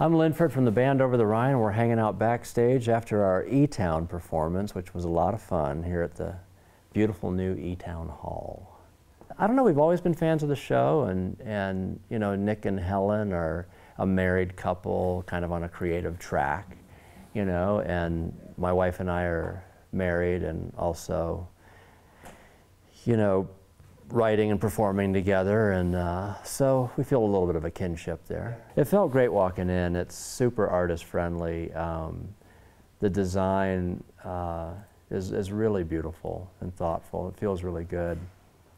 I'm Linford from the band Over the Rhine. We're hanging out backstage after our eTown performance, which was a lot of fun here at the beautiful new eTown Hall. I don't know, we've always been fans of the show, and, and you know, Nick and Helen are a married couple, kind of on a creative track, you know, and my wife and I are married and also, you know, writing and performing together, and uh, so we feel a little bit of a kinship there. It felt great walking in. It's super artist friendly. Um, the design uh, is, is really beautiful and thoughtful. It feels really good.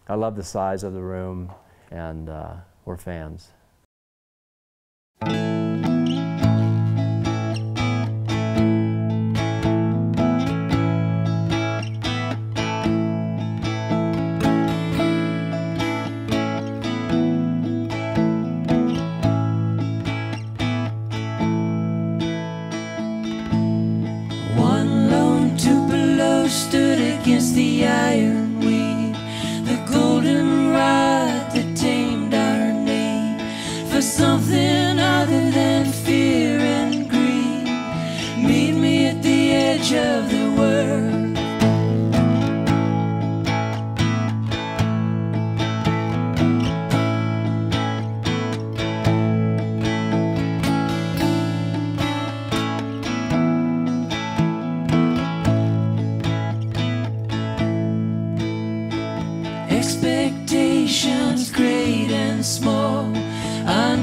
I love the size of the room, and uh, we're fans. against the iron weed, the golden rod that tamed our need for something.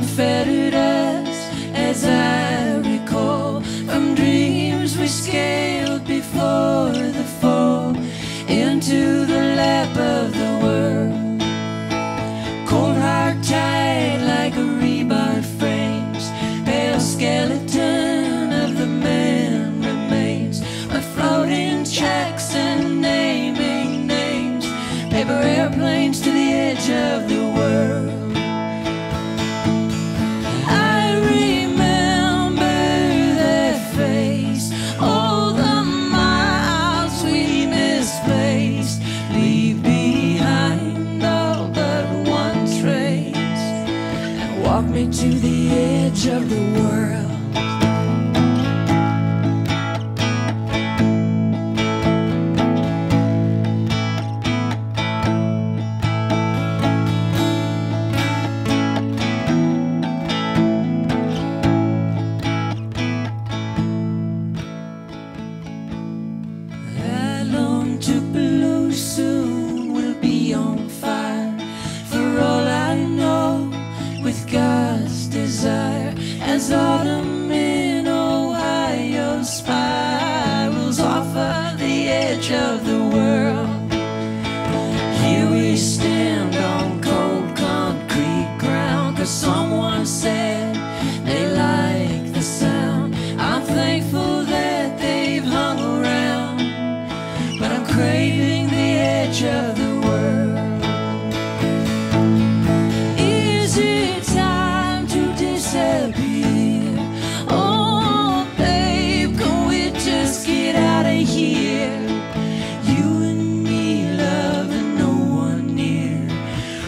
unfettered as, as I recall from dreams we scaled before the fall into Walk me to the edge of the world. Someone said